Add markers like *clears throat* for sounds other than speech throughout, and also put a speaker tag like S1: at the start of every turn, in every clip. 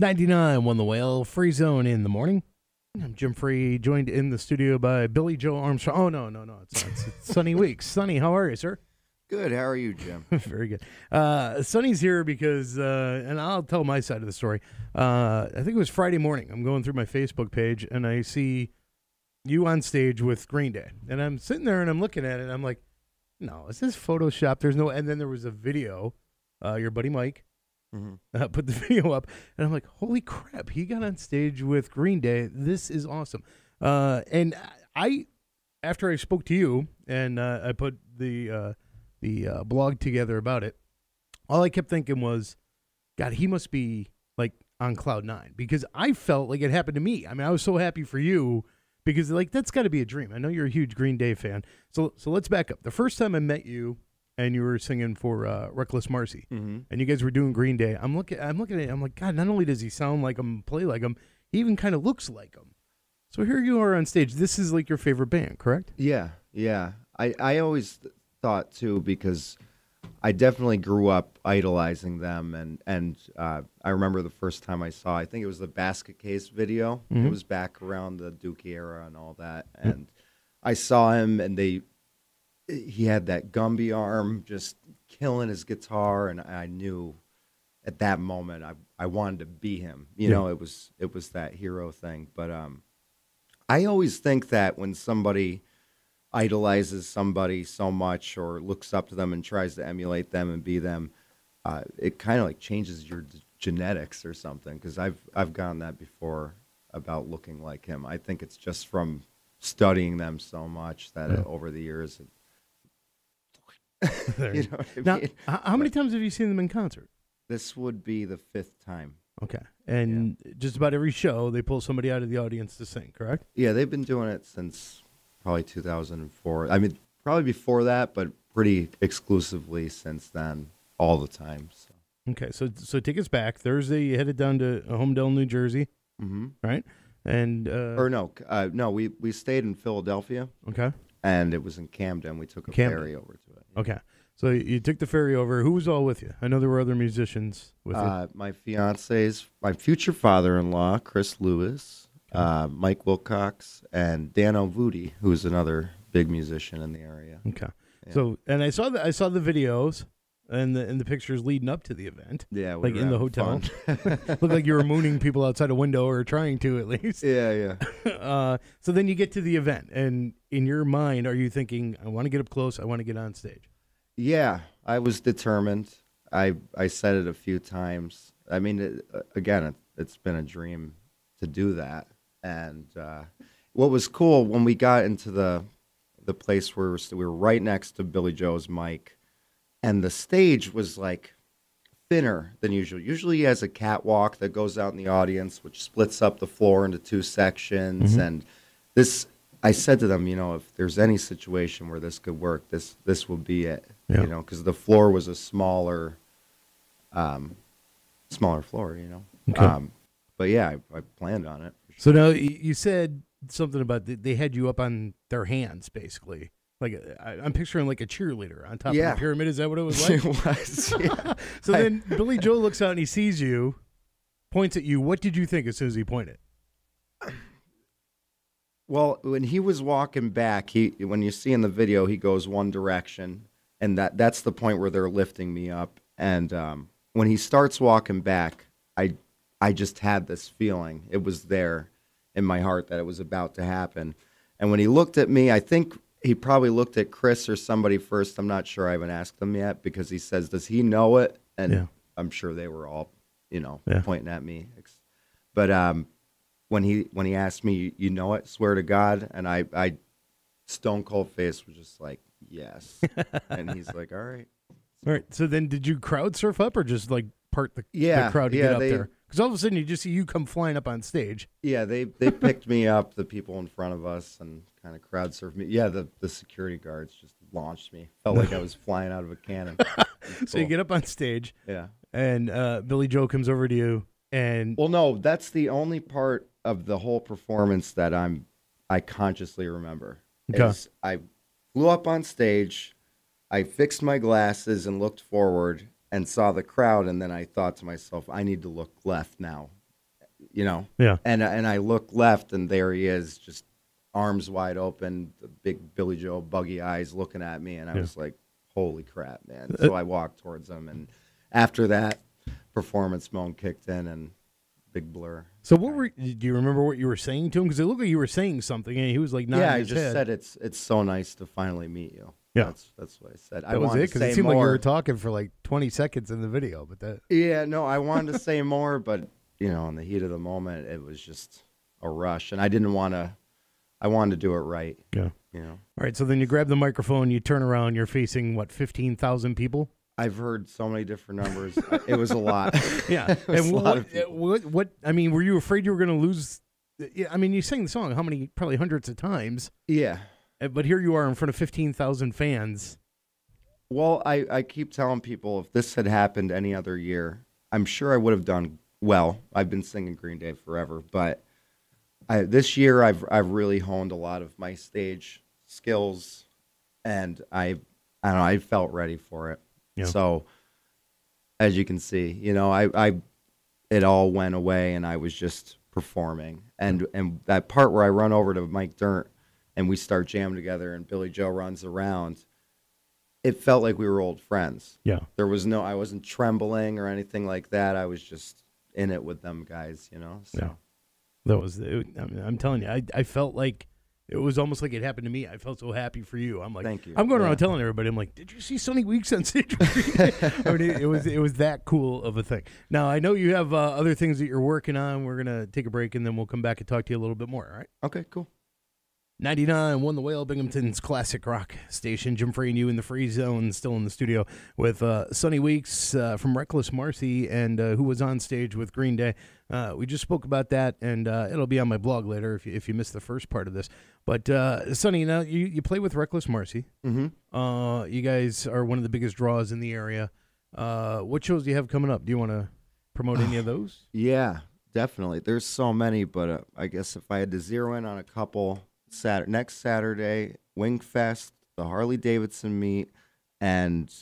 S1: 99 won the whale. Free zone in the morning. I'm Jim Free, joined in the studio by Billie Joe Armstrong. Oh, no, no, no. It's, it's, it's Sonny *laughs* Weeks. Sonny, how are you, sir?
S2: Good. How are you, Jim? *laughs*
S1: Very good. Uh, Sonny's here because, uh, and I'll tell my side of the story. Uh, I think it was Friday morning. I'm going through my Facebook page and I see you on stage with Green Day. And I'm sitting there and I'm looking at it and I'm like, no, is this Photoshop? There's no. And then there was a video, uh, your buddy Mike *laughs* uh, put the *laughs* video up, and I'm like, holy crap, he got on stage with Green Day. This is awesome. Uh, and I, after I spoke to you and uh, I put the uh, the uh, blog together about it, all I kept thinking was, God, he must be like on cloud nine because I felt like it happened to me. I mean, I was so happy for you because like that's got to be a dream. I know you're a huge Green Day fan, so so let's back up. The first time I met you and you were singing for uh, Reckless Marcy,
S2: Mm-hmm.
S1: and you guys were doing Green Day. I'm looking, I'm looking at it. I'm like, God, not only does he sound like him, play like him, he even kind of looks like him. So here you are on stage. This is like your favorite band, correct?
S2: Yeah, yeah. I, I always th- thought too because I definitely grew up idolizing them, and and uh, I remember the first time I saw. I think it was the Basket Case video.
S1: Mhm.
S2: It was back around the Dookie era and all that, and I saw him, and they he had that Gumby arm just killing his guitar, and I knew at that moment I I wanted to be him. You
S1: Yeah.
S2: know, it was it was that hero thing, but um. I always think that when somebody idolizes somebody so much or looks up to them and tries to emulate them and be them, uh, it kind of like changes your d- genetics or something. Because I've I've gotten that before about looking like him. I think it's just from studying them so much that
S1: Yeah.
S2: it, over the years,
S1: There *laughs* *laughs*
S2: you know I
S1: Now,
S2: mean.
S1: h- how many times have you seen them in concert?
S2: This would be the fifth time.
S1: Okay, and just about every show they pull somebody out of the audience to sing, correct?
S2: Yeah, they've been doing it since probably 2004. I mean, probably before that, but pretty exclusively since then, all the time. So.
S1: Okay, so so take us back. Thursday, you headed down to Holmdel, New Jersey,
S2: Mm-hmm.
S1: right? And uh,
S2: or no, uh, no, we we stayed in Philadelphia,
S1: okay,
S2: and it was in Camden. We took a
S1: Camden.
S2: ferry over to it.
S1: Okay. So you took the ferry over. Who was all with you? I know there were other musicians with you.
S2: Uh, my fiance's, my future father-in-law, Chris Lewis, uh, Mike Wilcox, and Dan Ovudi, who's another big musician in the area.
S1: Okay.
S2: Yeah.
S1: So, and I saw the I saw the videos and the and the pictures leading up to the event.
S2: Yeah, we
S1: Like in the hotel? *laughs* Looked like you were mooning people outside a window or trying to at least.
S2: yeah, yeah. *laughs*
S1: Uh, so then you get to the event, and in your mind, are you thinking, "I want to get up close. I want to get on stage."
S2: Yeah, I was determined. I I said it a few times. I mean, it, uh, again, it, it's been a dream to do that. And uh, what was cool when we got into the the place where we were, we were right next to Billie Joe's mic, and the stage was like thinner than usual. Usually, he has a catwalk that goes out in the audience, which splits up the floor into two sections.
S1: Mhm.
S2: And this, I said to them, you know, if there's any situation where this could work, this this will be it.
S1: Yeah.
S2: You know, because the floor was a smaller, um, smaller floor. You know.
S1: Okay.
S2: Um, but yeah, I, I planned on it. for
S1: So now you said something about th- they had you up on their hands, basically. Like uh, I, I'm picturing like a cheerleader on top of the pyramid. Is that what it was like? *laughs*
S2: it was. Yeah. *laughs*
S1: so *laughs*
S2: I-
S1: then Billie Joe looks out and he sees you, points at you. What did you think as soon as he pointed?
S2: Well, when he was walking back, he when you see in the video, he goes one direction, and that that's the point where they're lifting me up. And um, when he starts walking back, I I just had this feeling. It was there in my heart that it was about to happen. And when he looked at me, I think he probably looked at Chris or somebody first. I'm not sure. I haven't asked them yet because he says, "Does he know it?" And
S1: Yeah.
S2: I'm sure they were all, you know,
S1: Yeah.
S2: pointing at me. But um, when he when he asked me, you know it, swear to God, and I I stone cold face was just like yes, *laughs* and he's like, all right,
S1: All right. So then, did you crowd surf up or just like part the,
S2: Yeah,
S1: the crowd to
S2: yeah,
S1: get up
S2: they-
S1: there? Because all of a sudden you just see you come flying up on stage.
S2: yeah, they they picked me up, the people in front of us, and kind of crowd surfed me. Yeah, the the security guards just launched me. Felt like I was *laughs* flying out of a cannon. *laughs*
S1: So you get up on stage,
S2: yeah.
S1: and uh, Billie Joe comes over to you, and
S2: Well, no, that's the only part of the whole performance that I'm I consciously remember.
S1: Okay.
S2: I flew up on stage, I fixed my glasses and looked forward and saw the crowd, and then I thought to myself, I need to look left now you know.
S1: Yeah.
S2: And and I look left, and there he is, just arms wide open, the big Billie Joe buggy eyes looking at me, and I
S1: Yeah.
S2: was like, "Holy crap, man!"
S1: Uh,
S2: So I walked towards him, and after that, performance mode kicked in, and big blur.
S1: So what were? Do you remember what you were saying to him? Because it looked like you were saying something, and he was like,
S2: yeah, I just
S1: head.
S2: said it's it's so nice to finally meet you.
S1: Yeah.
S2: that's that's what I said. I
S1: that was it because it seemed
S2: more.
S1: like you were talking for like 20 seconds in the video, but that
S2: Yeah, no, I wanted to say more, but you know, in the heat of the moment, it was just a rush, and I didn't want to. I wanted to do it right.
S1: yeah.
S2: You know,
S1: All right, so then you grab the microphone, you turn around, you're facing what 15,000 people.
S2: I've heard so many different numbers. it was a lot. *laughs*
S1: Yeah, *laughs* and what,
S2: of
S1: what, what? I mean, were you afraid you were going to lose? Yeah, I mean, you sang the song how many? Probably hundreds of times,
S2: yeah.
S1: uh, but here you are in front of 15,000 fans.
S2: Well, I I keep telling people if this had happened any other year, I'm sure I would have done well. I've been singing Green Day forever, but I, this year I've I've really honed a lot of my stage skills, and I I don't know I felt ready for it.
S1: Yeah.
S2: So, as you can see, you know I I it all went away, and I was just performing, and and that part where I run over to Mike Dirnt, and we start jamming together, and Billie Joe runs around. It felt like we were old friends.
S1: Yeah,
S2: There was no, I wasn't trembling or anything like that. I was just in it with them guys, you know. So.
S1: Yeah. That was. It, I mean, I'm telling you, I I felt like. It was almost like it happened to me. I felt so happy for you. I'm like,
S2: Thank you.
S1: I'm going around
S2: Yeah.
S1: telling everybody. I'm like, did you see Sonny Weeks on stage? *laughs* *laughs* I mean, it, it was it was that cool of a thing. Now I know you have uh, other things that you're working on. We're gonna take a break and then we'll come back and talk to you a little bit more. All right.
S2: Okay, cool.
S1: 99 won the whale binghamton's classic rock station. Jim free and you in the free zone still in the studio with uh, sonny weeks uh, from reckless marcy and uh, who was on stage with green day. Uh, we just spoke about that and uh, it'll be on my blog later if you, if you missed the first part of this. But uh, sonny now you, you play with reckless marcy.
S2: Mm-hmm.
S1: uh, you guys are one of the biggest draws in the area. Uh, what shows do you have coming up? Do you want to promote any of *sighs* those?
S2: Yeah, definitely. There's so many, but uh, I guess if I had to zero in on a couple, Sat next Saturday, Wingfest, the Harley Davidson meet, and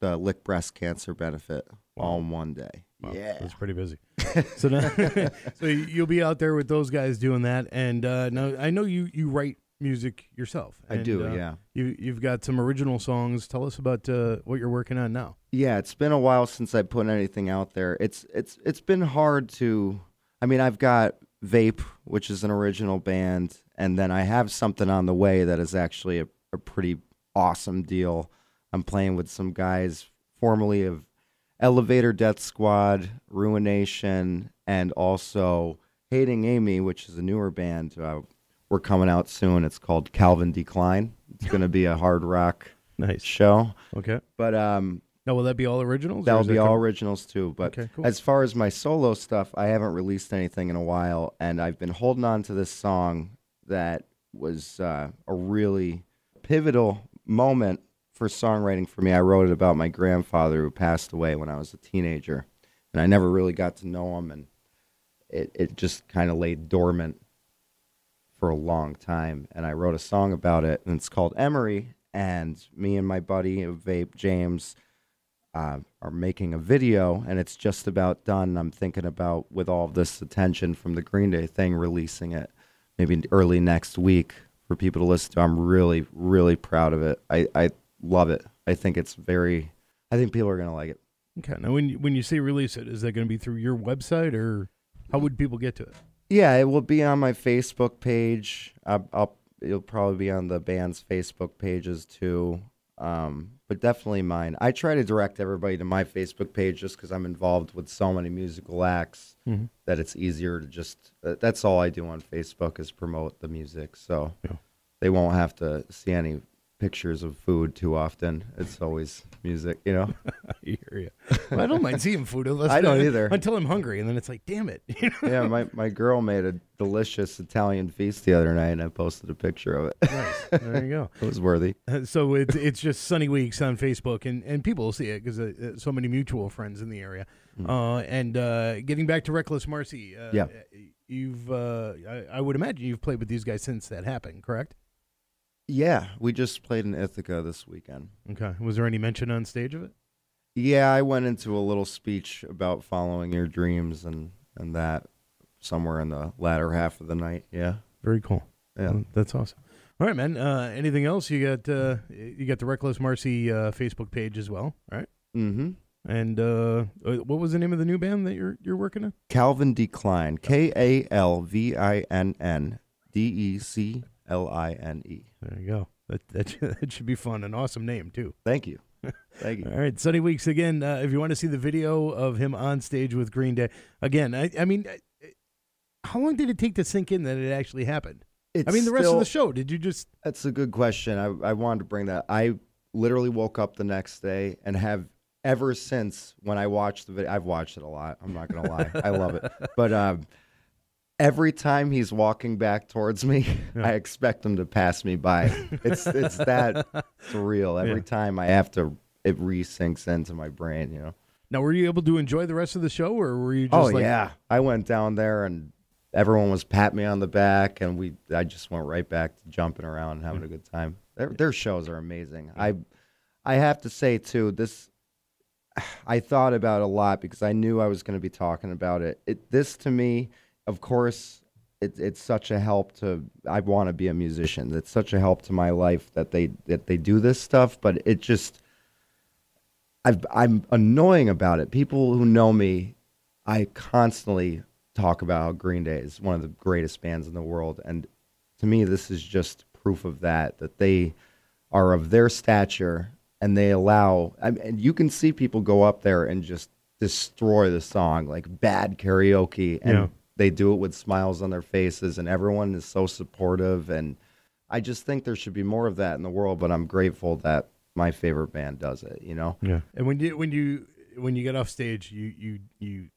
S2: the Lick Breast Cancer benefit all in one day.
S1: Wow,
S2: yeah.
S1: that's pretty busy. *laughs* so now, *laughs* so you'll be out there with those guys doing that, and uh, now I know you you write music yourself.
S2: I
S1: and,
S2: do,
S1: uh,
S2: yeah.
S1: You you've got some original songs. Tell us about uh, what you're working on now.
S2: Yeah, it's been a while since I put anything out there. It's it's it's been hard to I mean, I've got Vape, which is an original band, and then I have something on the way that is actually a, a pretty awesome deal. I'm playing with some guys formerly of Elevator Death Squad, Ruination, and also Hating Amy, which is a newer band. Uh, we're coming out soon. It's called Kalvin Decline. It's going to be a hard rock *laughs*
S1: Nice.
S2: show.
S1: Okay.
S2: But um,
S1: Now will that be all originals?
S2: That'll
S1: is that
S2: be all
S1: com-
S2: originals too. But
S1: Okay, cool.
S2: as far as my solo stuff, I haven't released anything in a while, and I've been holding on to this song that was uh, a really pivotal moment for songwriting for me. I wrote it about my grandfather who passed away when I was a teenager, and I never really got to know him, and it it just kind of lay dormant for a long time. And I wrote a song about it, and it's called Emery. And me and my buddy Vape James uh, are making a video, and it's just about done. I'm thinking about with all this attention from the Green Day thing, releasing it maybe early next week for people to listen to. I'm really, really proud of it. I, I love it. I think it's very. I think people are gonna like it.
S1: Okay. Now when you, when you say release it, is that going to be through your website or how would people get to it?
S2: Yeah, it will be on my Facebook page. I'll, I'll it'll probably be on the band's Facebook pages too. Um, but definitely mine. I try to direct everybody to my Facebook page just because I'm involved with so many musical acts
S1: Mhm.
S2: that it's easier to just. that- That's all I do on Facebook is promote the music, so
S1: Yeah.
S2: they won't have to see any pictures of food too often. It's always music, you know. *laughs*
S1: I hear you. Well, I don't mind seeing food unless
S2: I don't *laughs* either.
S1: until I'm hungry, and then it's like, damn it. *laughs*
S2: Yeah, my my girl made a delicious Italian feast the other night, and I posted a picture of it.
S1: nice. There you go.
S2: it was worthy.
S1: Uh, so it's it's just Sonny Weeks on Facebook, and, and people will see it because uh, uh, so many mutual friends in the area. Uh, and uh, getting back to Reckless Marcy, uh,
S2: Mm. Yeah.
S1: you've uh, I, I would imagine you've played with these guys since that happened, correct?
S2: Yeah, we just played in Ithaca this weekend.
S1: Okay. Was there any mention on stage of it?
S2: Yeah, I went into a little speech about following your dreams and and that. somewhere in the latter half of the night. Yeah.
S1: Very cool.
S2: Yeah.
S1: Well, that's awesome. All right, man. Uh, anything else? You got uh, you got the Reckless Marcy uh, Facebook page as well, right?
S2: Mm-hmm.
S1: And uh, uh, what was the name of the new band that you're you're working on?
S2: Kalvin Decline. K A L V I N N D E C L I N E.
S1: There you go. That that should, *laughs* that should be fun. An awesome name too.
S2: Thank you. *laughs* Thank you.
S1: All right, Sonny Weeks again. Uh, if you want to see the video of him on stage with Green Day, again, I, I mean, how long did it take to sink in that it actually happened?
S2: It's
S1: I mean, the rest of the show. Did you just?
S2: That's a good question. I, I wanted to bring that. I literally woke up the next day and have ever since when I watched the video. I've watched it a lot. I'm not gonna lie. I love it. *laughs* But um, every time he's walking back towards me, I expect him to pass me by. It's it's that *laughs* surreal. Every
S1: Yeah.
S2: time I have to, it re-sinks into my brain. You know.
S1: Now, were you able to enjoy the rest of the show, or were you oh, just
S2: oh
S1: like,
S2: yeah, I went down there and everyone was patting me on the back, and we I just went right back to jumping around and having a good time. Their, their shows are amazing. I I have to say too, this *sighs* I thought about a lot because I knew I was going to be talking about it. it this to me, of course, it, it's such a help to. I want to be a musician. It's such a help to my life that they that they do this stuff, but it just. I've, I'm annoying about it. People who know me, I constantly talk about how Green Day is one of the greatest bands in the world, and to me, this is just proof of that. That they are of their stature, and they allow. I mean, and you can see people go up there and just destroy the song, like bad karaoke, and
S1: Yeah.
S2: They do it with smiles on their faces, and everyone is so supportive. And I just think there should be more of that in the world. But I'm grateful that my favorite band does it. You know.
S1: Yeah. And when you when you when you get off stage, you you you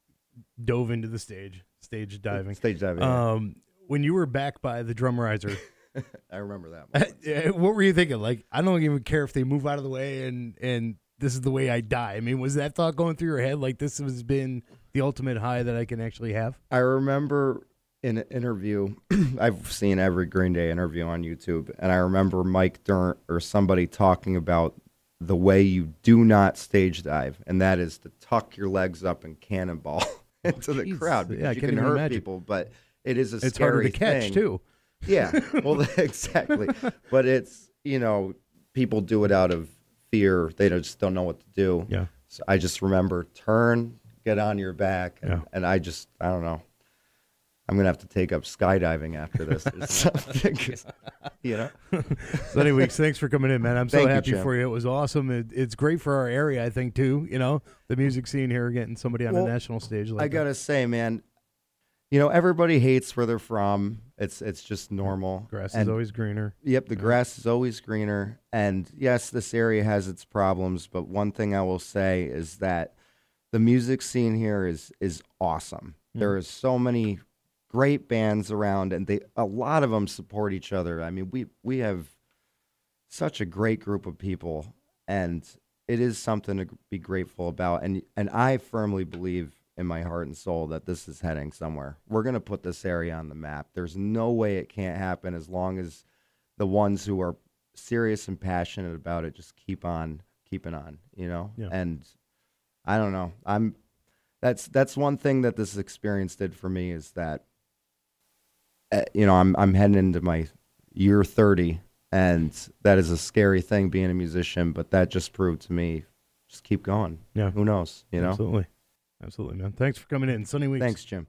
S1: dove into the stage, stage diving.
S2: Stage diving. yeah.
S1: Um, when you were back by the drum riser, *laughs*
S2: I remember that. moment.
S1: what were you thinking? Like, I don't even care if they move out of the way and and this is the way I die. I mean, was that thought going through your head? Like, this has been the ultimate high that I can actually have.
S2: I remember in an interview, *clears throat* I've seen every Green Day interview on YouTube, and I remember Mike Dirnt or somebody talking about the way you do not stage dive, and that is to tuck your legs up and cannonball *laughs* oh, into the crowd
S1: Yeah,
S2: because
S1: I
S2: you can hurt
S1: imagine.
S2: people, but it is a
S1: It's
S2: scary
S1: harder to catch
S2: thing.
S1: too.
S2: Yeah, well, *laughs* exactly. But it's you know people do it out of fear; they just don't know what to do.
S1: Yeah.
S2: So I just remember turn, get on your back, and,
S1: Yeah.
S2: and I just I don't know. I'm gonna have to take up skydiving after this *laughs* something. *laughs* you know.
S1: So, anyway, thanks for coming in, man. I'm so
S2: Thank
S1: happy
S2: Jim.
S1: for you. It was awesome. It, it's great for our area, I think, too. You know, the music scene here, getting somebody on
S2: Well,
S1: a national stage like
S2: I gotta say, man, you know everybody hates where they're from. It's it's just normal.
S1: Grass is always greener.
S2: Yep, the grass is always greener. And yes, this area has its problems, but one thing I will say is that the music scene here is is awesome. Hmm. There is so many great bands around and they a lot of them support each other. I mean, we we have such a great group of people and it is something to be grateful about and and I firmly believe in my heart and soul that this is heading somewhere. We're going to put this area on the map. There's no way it can't happen as long as the ones who are serious and passionate about it just keep on keeping on, you know?
S1: Yeah.
S2: And I don't know. I'm that's that's one thing that this experience did for me is that uh, you know, I'm I'm heading into my year 30 and that is a scary thing being a musician, but that just proved to me just keep going.
S1: Yeah.
S2: Who knows, you know?
S1: Absolutely. Absolutely, man. Thanks for coming in. Sonny weeks.
S2: Thanks, Jim.